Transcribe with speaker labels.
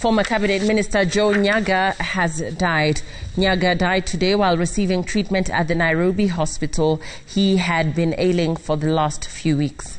Speaker 1: Former Cabinet Minister Joe Nyagah has died. Nyagah died today while receiving treatment at the Nairobi hospital. He had been ailing for the last few weeks.